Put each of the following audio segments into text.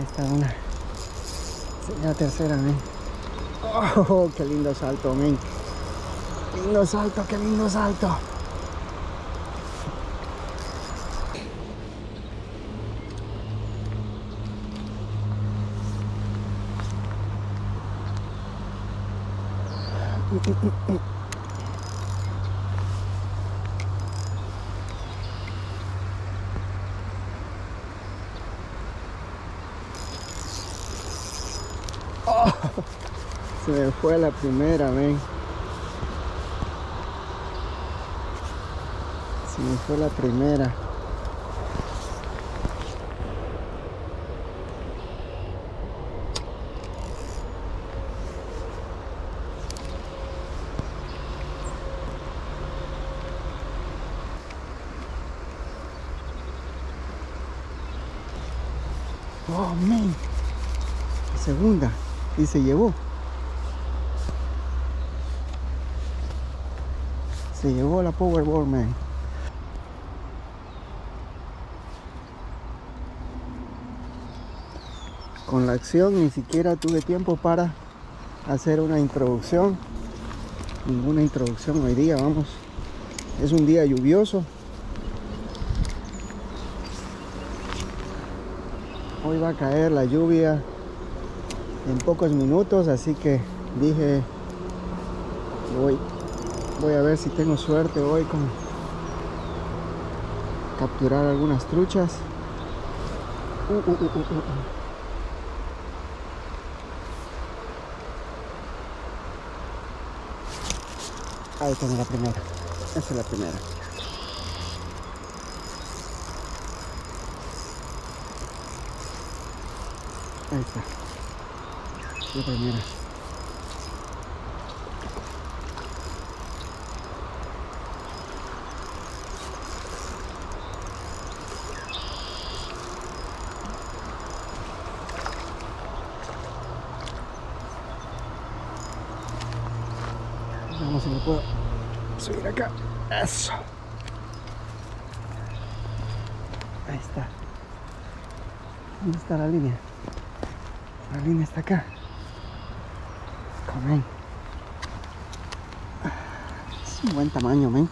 Ahí está una. La tercera, men. Oh, qué lindo salto, men. Lindo salto, qué lindo salto. Se me fue la primera, men. Se me fue la primera. Oh, man. Segunda. Y se llevó. Se llevó la Powerball, man. Con la acción ni siquiera tuve tiempo para hacer una introducción. Ninguna introducción hoy día, vamos. Es un día lluvioso. Hoy va a caer la lluvia en pocos minutos, así que dije voy, voy a ver si tengo suerte hoy con capturar algunas truchas. Uh, uh, uh, uh, uh. Ahí tengo la primera. Esa es la primera. Ahí está. La primera. Vamos si me puedo subir acá. Eso. Ahí está. ¿Dónde está la línea? La línea está acá. Comen. Es un buen tamaño, men.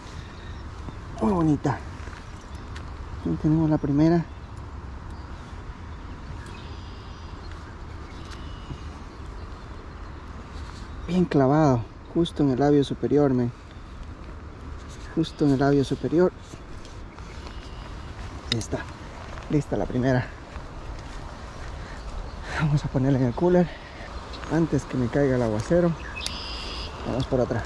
Muy bonita. Aquí tenemos la primera. Bien clavado. Justo en el labio superior, men. Justo en el labio superior. Está. Lista la primera. Vamos a ponerla en el cooler antes que me caiga el aguacero. Vamos por otra.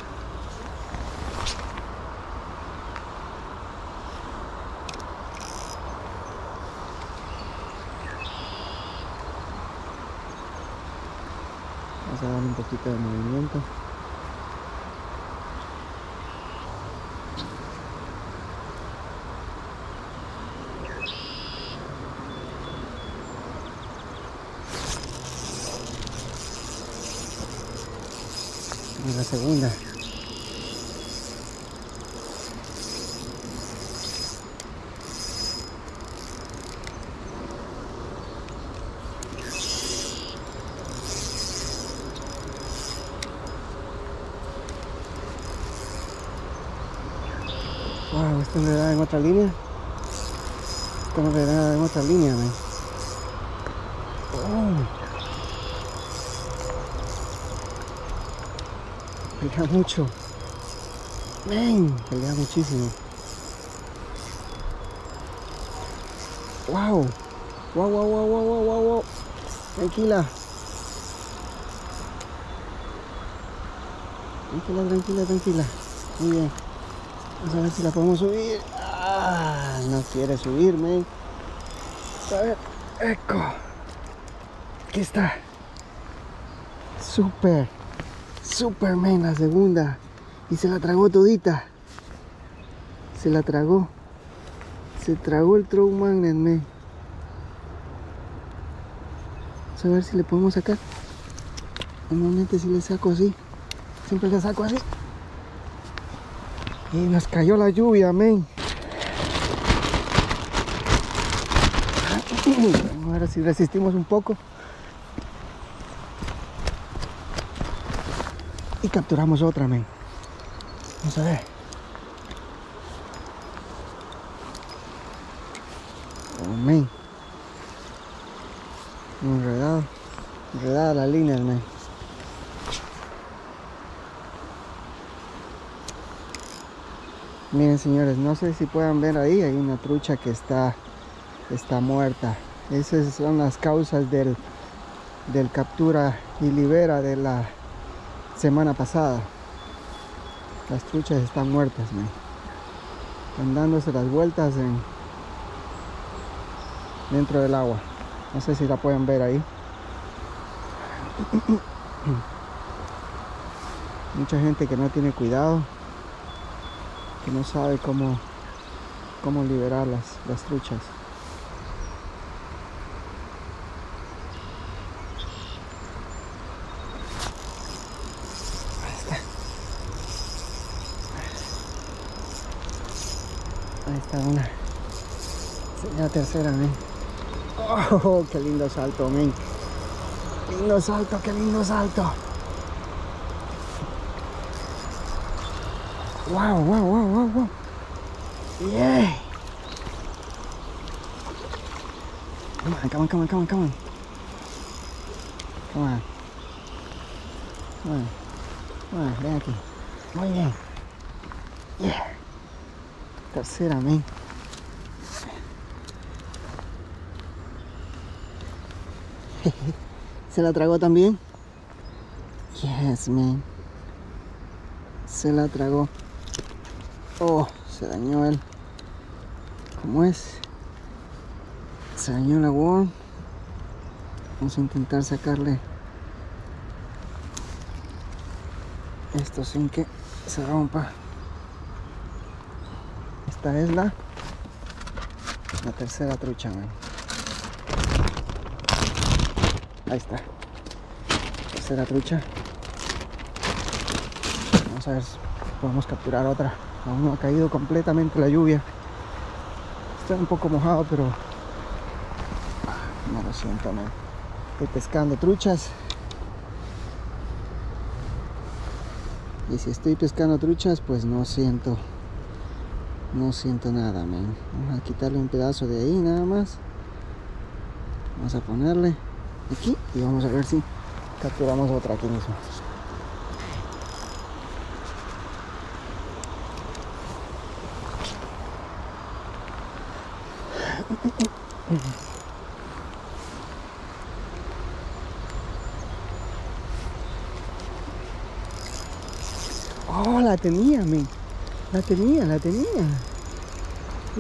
Vamos a dar un poquito de movimiento. Segunda. Wow, esto me da en otra línea. Esto me da en otra línea, man. Oh. Pelea mucho. Men, pelea muchísimo. Wow. Wow, wow, wow, wow, wow, wow, wow. Tranquila. Tranquila, tranquila, tranquila. Muy bien. Vamos a ver si la podemos subir. Ah, no quiere subirme. A ver. Eco. Aquí está. Super. Superman la segunda. Y se la tragó todita. Se la tragó. Se tragó el True Magnet, man. Vamos a ver si le podemos sacar. Normalmente si le saco así. Siempre le saco así. Y nos cayó la lluvia, men. Vamos a ver si resistimos un poco. Y capturamos otra, men. Vamos a ver. Oh, men. Enredado. Enredada la línea, men. Miren señores, no sé si puedan ver ahí, hay una trucha que está, está muerta. Esas son las causas del, del captura y libera de la semana pasada. Las truchas están muertas, man. Están dándose las vueltas en, dentro del agua. No sé si la pueden ver ahí. Mucha gente que no tiene cuidado que no sabe cómo, cómo liberar las, las truchas. Ahí está una. La tercera, men. Oh, qué lindo salto, men. Lindo salto, qué lindo salto. Wow, wow, wow, wow, wow. Yeah. Come on, come on, come on, come on, come on. Come on. Come on. Come on, ven aquí. Muy bien. Yeah. Tercera, men. ¿Se la tragó también? Yes, man. Se la tragó. Oh, se dañó él. ¿Cómo es? Se dañó la worm. Vamos a intentar sacarle esto sin que se rompa. Esta es la, la tercera trucha, man. Ahí está. Tercera trucha. Vamos a ver si podemos capturar otra. Aún no ha caído completamente la lluvia. Estoy un poco mojado, pero no lo siento, man. Estoy pescando truchas. Y si estoy pescando truchas, pues no siento no siento nada, man. Vamos a quitarle un pedazo de ahí nada más. Vamos a ponerle aquí y vamos a ver si capturamos otra aquí mismo. Oh, la tenía, men. La tenía, la tenía.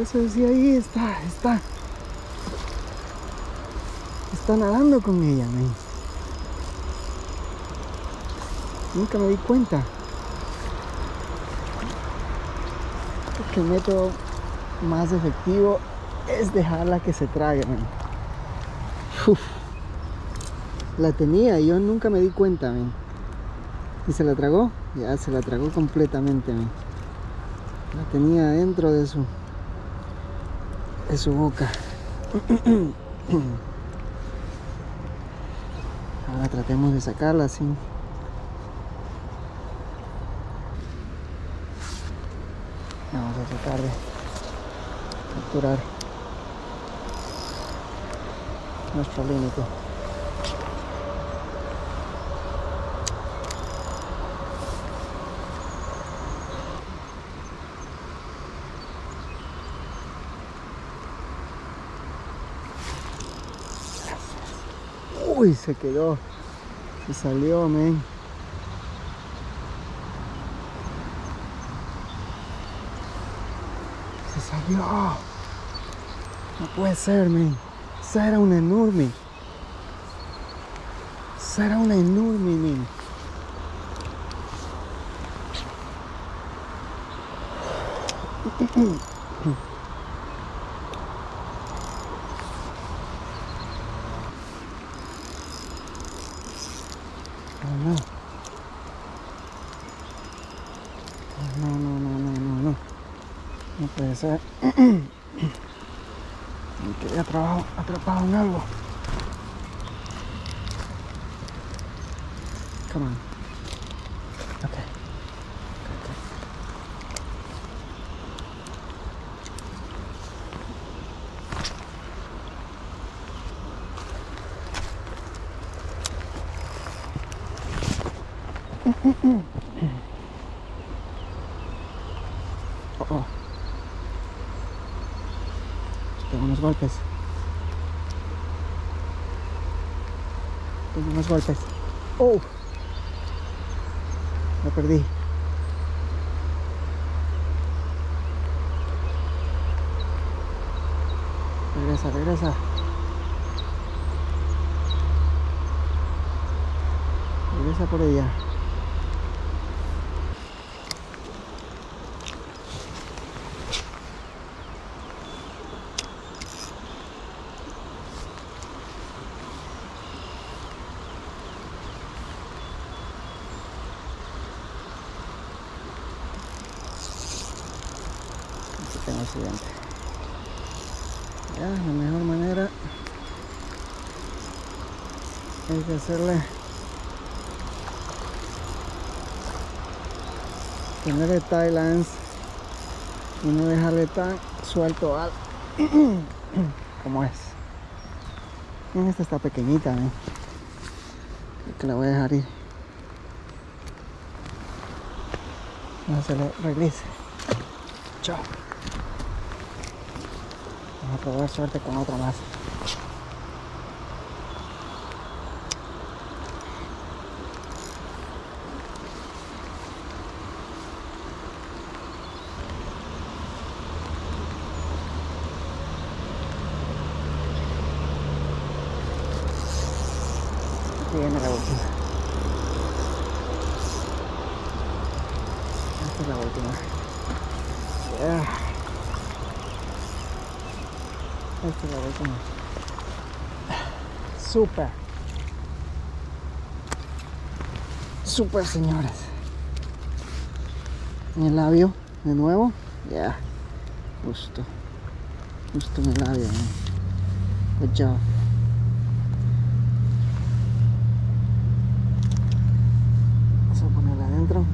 Eso decía ahí está, está. Está nadando con ella, men. Nunca me di cuenta. que el método más efectivo es dejarla que se trague, man. La tenía y yo nunca me di cuenta, man. ¿Y se la tragó? Ya se la tragó completamente, man. La tenía dentro de su de su boca. Ahora tratemos de sacarla así. Vamos a tratar de capturar nuestro límite. Uy, se quedó. Se salió, men. Se salió. No puede ser, men. Esa era una enorme. Esa era una enorme, men. No. No, no, no, no, no, no. No puede ser. Me quedé atrapado, atrapado en algo. Come on. Oh, oh. Tengo unos golpes. Tengo unos golpes. Oh. Me perdí. Regresa, regresa. Regresa por ella. Tengo accidente. Ya, la mejor manera es de hacerle ponerle Thailands y no dejarle tan suelto al como es. Esta está pequeñita, ¿eh? Que la voy a dejar ir. Vamos a hacerle release. Chao. A probar suerte con otra más. Viene la última. Esta es la última. Yeah. Esta es la última. Super. Super, señores. En el labio, de nuevo. Ya. Justo. Justo en el labio. Good job. Vamos a ponerla adentro.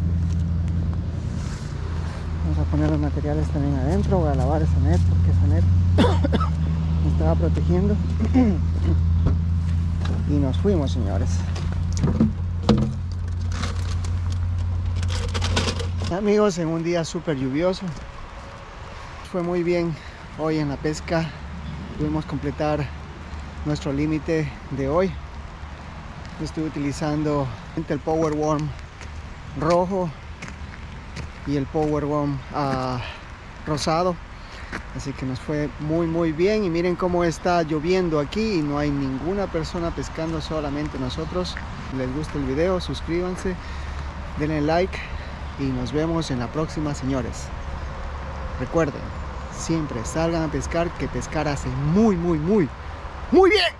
Vamos a poner los materiales también adentro. Voy a lavar esa net porque esa net estaba protegiendo. y nos fuimos, señores. Amigos, en un día súper lluvioso. Fue muy bien hoy en la pesca. Pudimos completar nuestro límite de hoy. Estuve utilizando el Power Worm rojo y el Power Worm uh, rosado. Así que nos fue muy muy bien y miren cómo está lloviendo aquí y no hay ninguna persona pescando, solamente nosotros. Les gusta el video, suscríbanse, denle like y nos vemos en la próxima, señores. Recuerden, siempre salgan a pescar, que pescar hace muy muy muy muy bien.